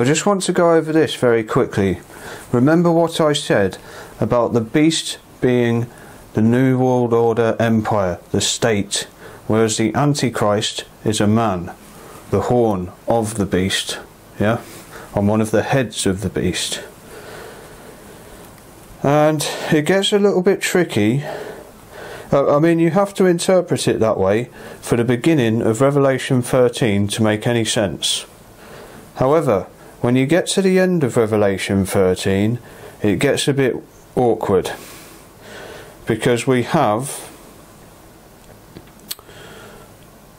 I just want to go over this very quickly. Remember what I said about the beast being the New World Order Empire, the state, whereas the Antichrist is a man, the horn of the beast, yeah, on one of the heads of the beast. And it gets a little bit tricky. Uh, I mean, you have to interpret it that way for the beginning of Revelation 13 to make any sense. However, when you get to the end of Revelation 13, it gets a bit awkward because we have.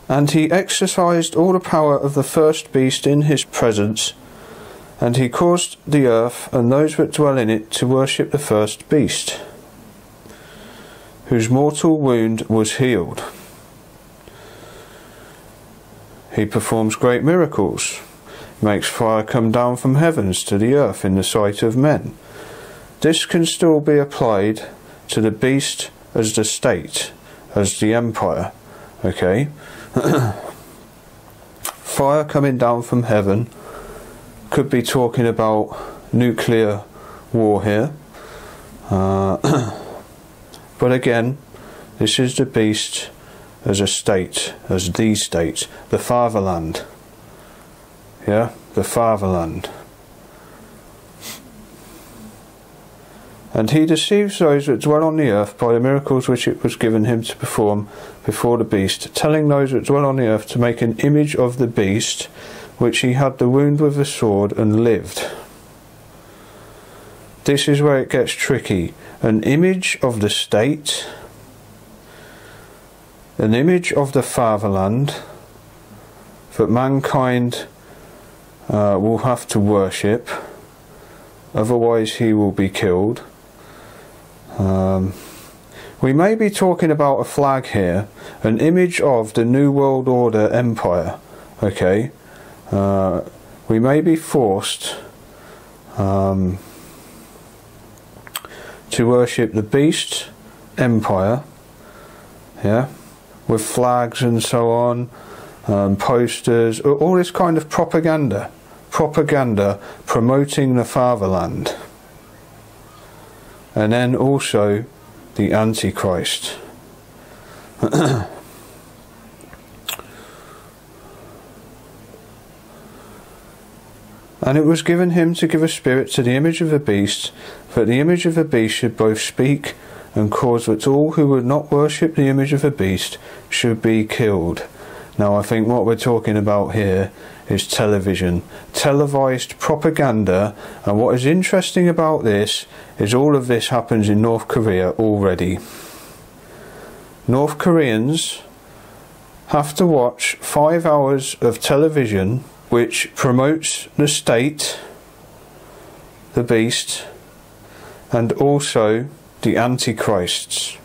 And he exercised all the power of the first beast in his presence, and he caused the earth and those that dwell in it to worship the first beast, whose mortal wound was healed. He performs great miracles makes fire come down from heavens to the earth in the sight of men. This can still be applied to the beast as the state, as the empire. Okay? fire coming down from heaven could be talking about nuclear war here. Uh, but again, this is the beast as a state, as the state, the fatherland yeah, the fatherland. And he deceives those that dwell on the earth by the miracles which it was given him to perform before the beast, telling those that dwell on the earth to make an image of the beast, which he had the wound with the sword and lived. This is where it gets tricky. An image of the state, an image of the fatherland, that mankind uh, will have to worship, otherwise, he will be killed. Um, we may be talking about a flag here, an image of the New World Order Empire. Okay, uh, we may be forced um, to worship the beast empire. Yeah, with flags and so on, um, posters, all this kind of propaganda propaganda promoting the fatherland, and then also the Antichrist. And it was given him to give a spirit to the image of the beast, that the image of the beast should both speak and cause that all who would not worship the image of the beast should be killed. Now, I think what we're talking about here is television, televised propaganda. And what is interesting about this is all of this happens in North Korea already. North Koreans have to watch five hours of television which promotes the state, the beast, and also the antichrists.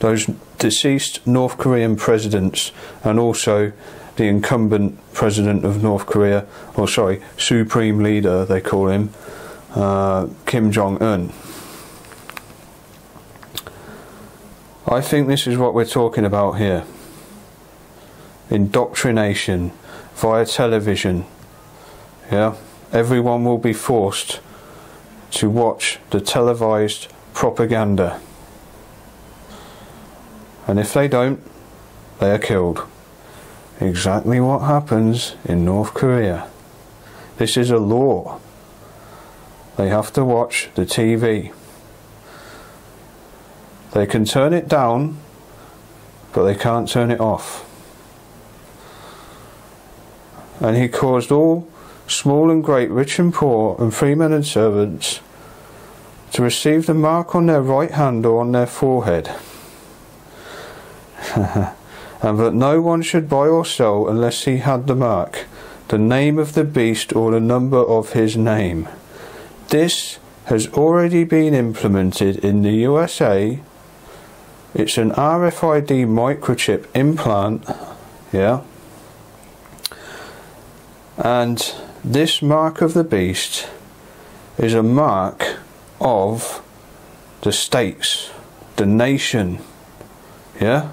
Those deceased North Korean presidents and also the incumbent president of North Korea, or sorry, supreme leader they call him, uh, Kim Jong Un. I think this is what we're talking about here indoctrination via television. Yeah, everyone will be forced to watch the televised propaganda. And if they don't, they are killed exactly what happens in North Korea. This is a law. They have to watch the TV. They can turn it down, but they can't turn it off. And he caused all, small and great, rich and poor, and free men and servants, to receive the mark on their right hand or on their forehead. and that no one should buy or sell unless he had the mark, the name of the beast, or the number of his name. This has already been implemented in the USA. It's an RFID microchip implant, yeah. And this mark of the beast is a mark of the states, the nation, yeah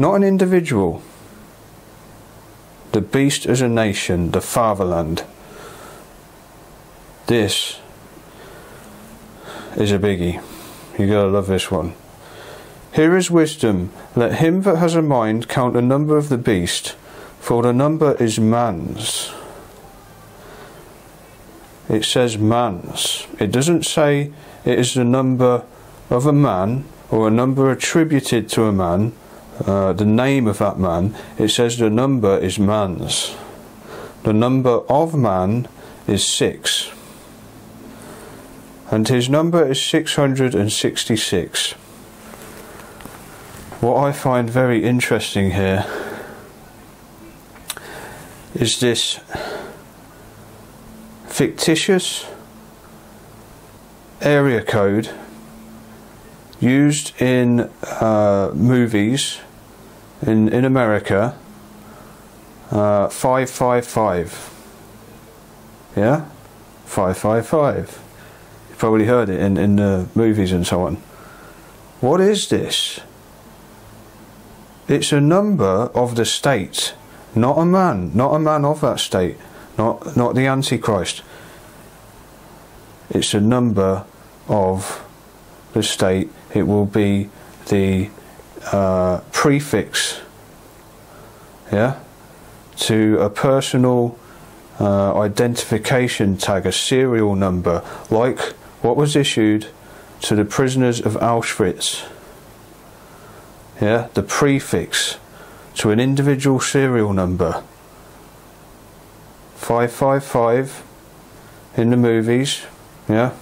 not an individual. the beast as a nation, the fatherland. This is a biggie. You gotta love this one. Here is wisdom. Let him that has a mind count the number of the beast, for the number is man's. It says man's. It doesn't say it is the number of a man or a number attributed to a man, uh, the name of that man. It says the number is man's. The number of man is six. And his number is 666. What I find very interesting here is this fictitious area code used in uh, movies in, in America uh, 555. Yeah? 555. You've probably heard it in, in the movies and so on. What is this? It's a number of the state, not a man, not a man of that state, not not the Antichrist. It's a number of the state. It will be the uh, prefix, yeah, to a personal uh, identification tag, a serial number, like what was issued to the prisoners of Auschwitz yeah, the prefix to an individual serial number. 555 in the movies, yeah.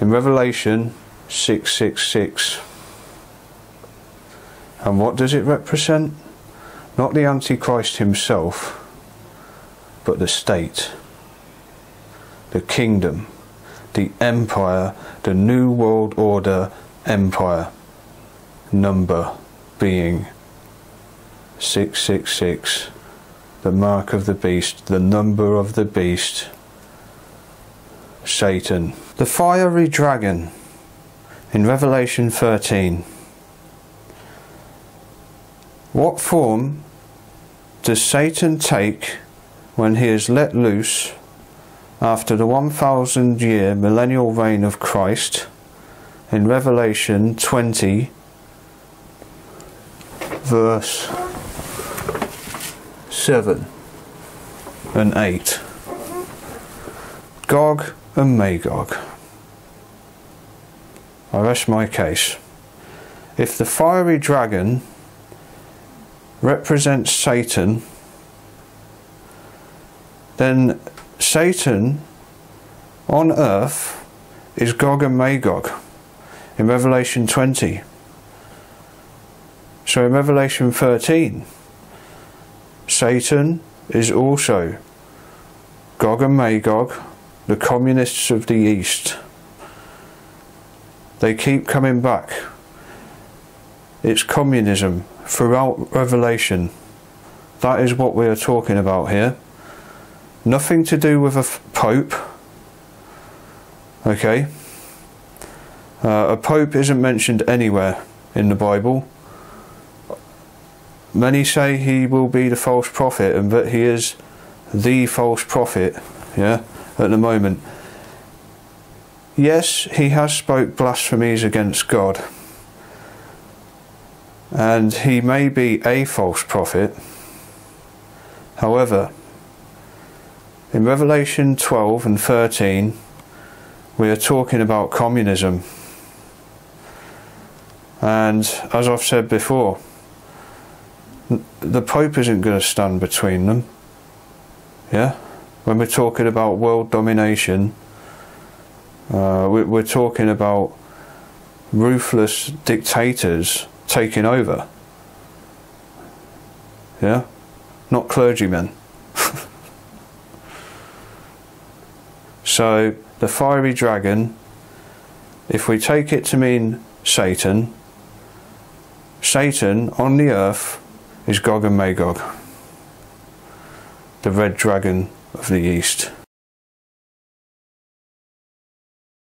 In Revelation 666. And what does it represent? Not the Antichrist himself, but the state, the kingdom, the empire, the New World Order empire number being 666, the mark of the beast, the number of the beast, Satan. The fiery dragon in Revelation 13. What form does Satan take when he is let loose after the 1000 year millennial reign of Christ in Revelation 20 verse 7 and 8. Gog and Magog. I rest my case. If the fiery dragon represents Satan, then Satan on earth is Gog and Magog in Revelation 20. So in Revelation 13, Satan is also Gog and Magog, the communists of the East. They keep coming back. It's communism throughout Revelation. That is what we are talking about here. Nothing to do with a pope. Okay? Uh, a pope isn't mentioned anywhere in the Bible. Many say he will be the false prophet, and that he is the false prophet. Yeah, at the moment. Yes, he has spoke blasphemies against God, and he may be a false prophet. However, in Revelation 12 and 13, we are talking about communism. And as I've said before, the Pope isn't going to stand between them. Yeah? When we're talking about world domination, uh, we're talking about ruthless dictators taking over. Yeah? Not clergymen. so, the fiery dragon, if we take it to mean Satan, Satan on the earth is Gog and Magog, the red dragon of the east.